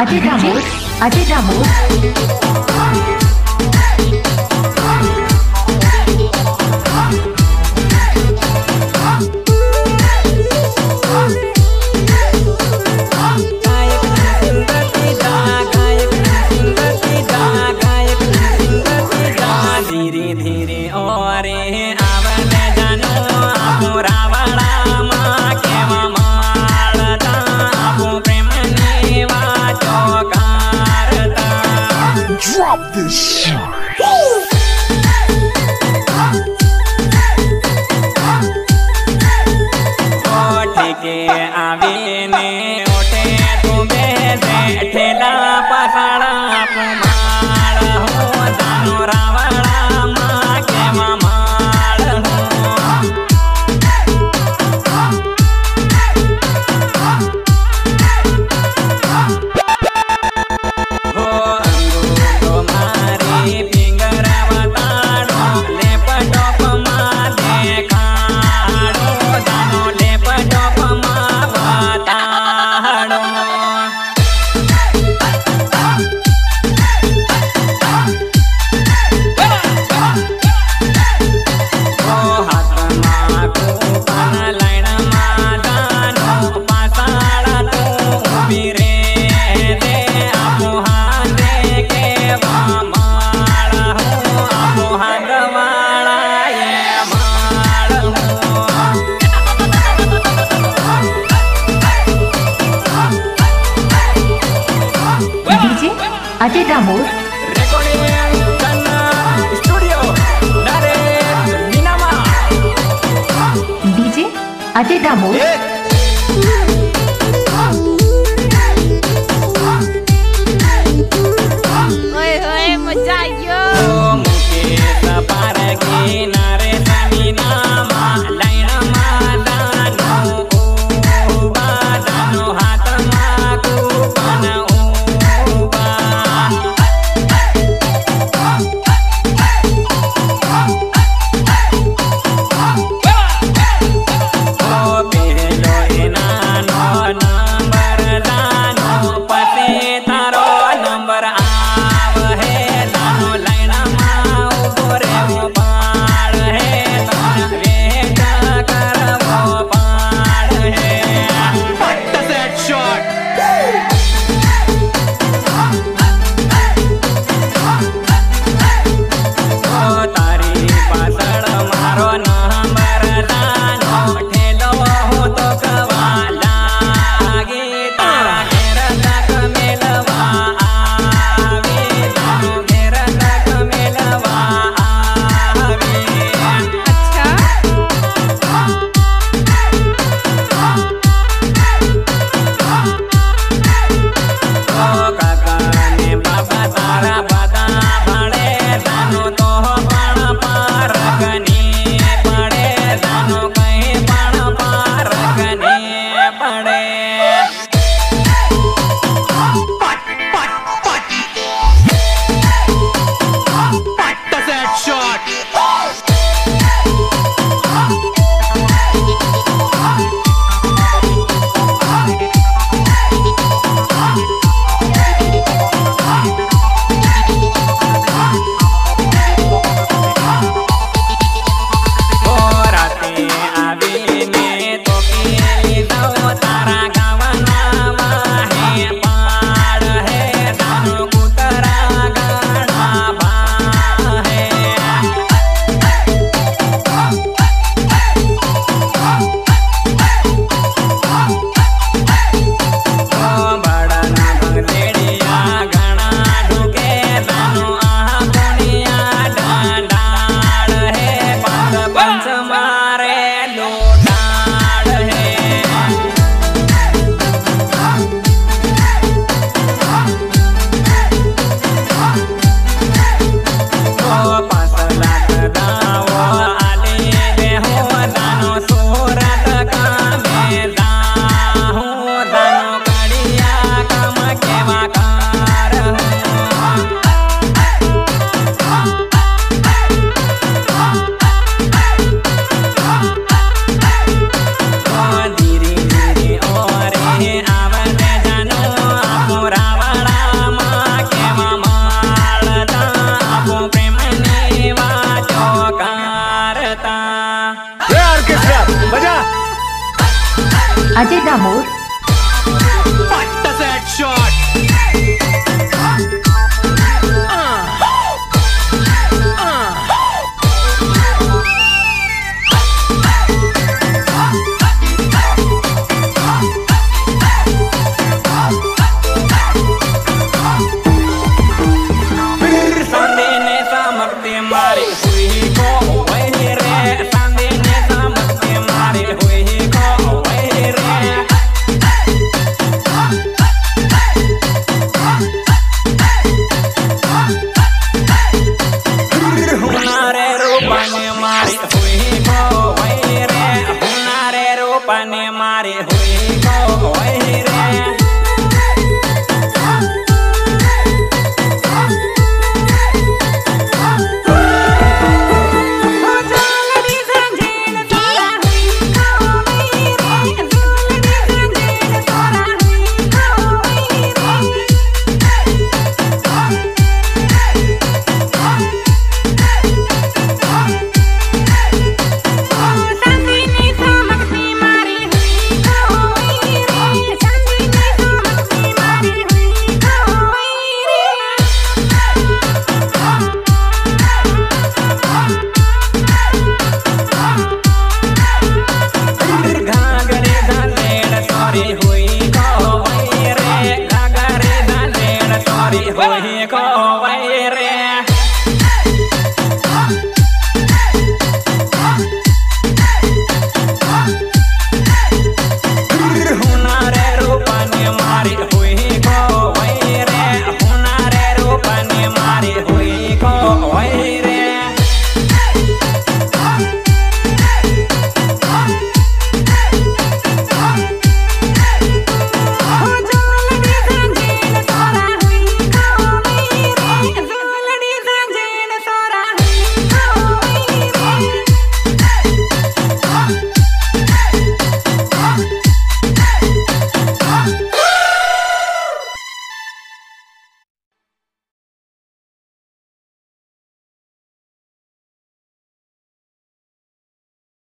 अजय दामोद अजय दामोद धीरे धीरे Santi Damur DJ Ate Damur one time. बजा। बजा अजय दामोर। पट्टा it.